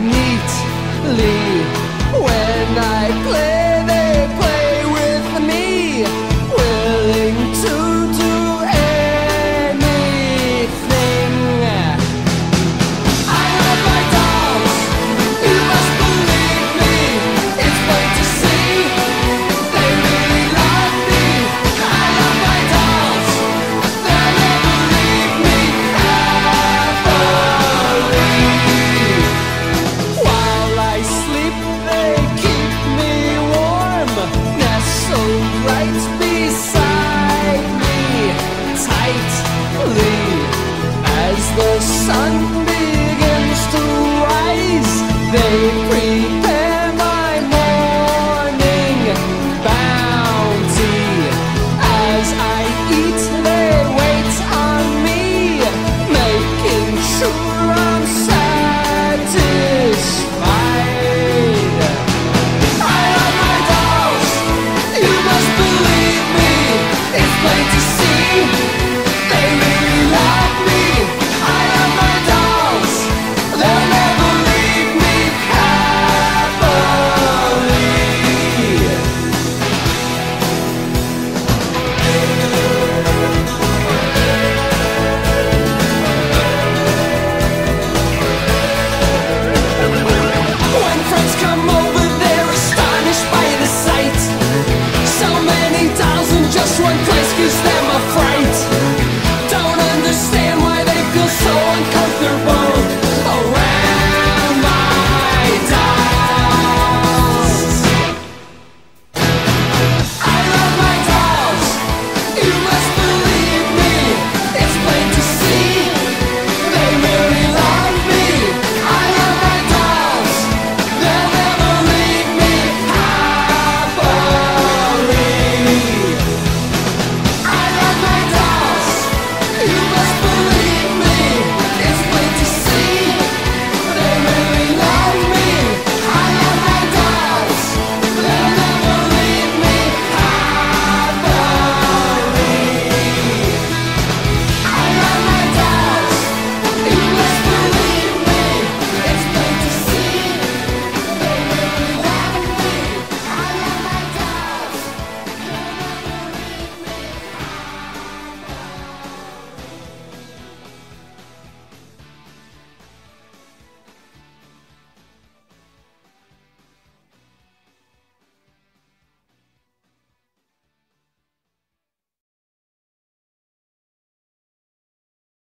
neatly sure I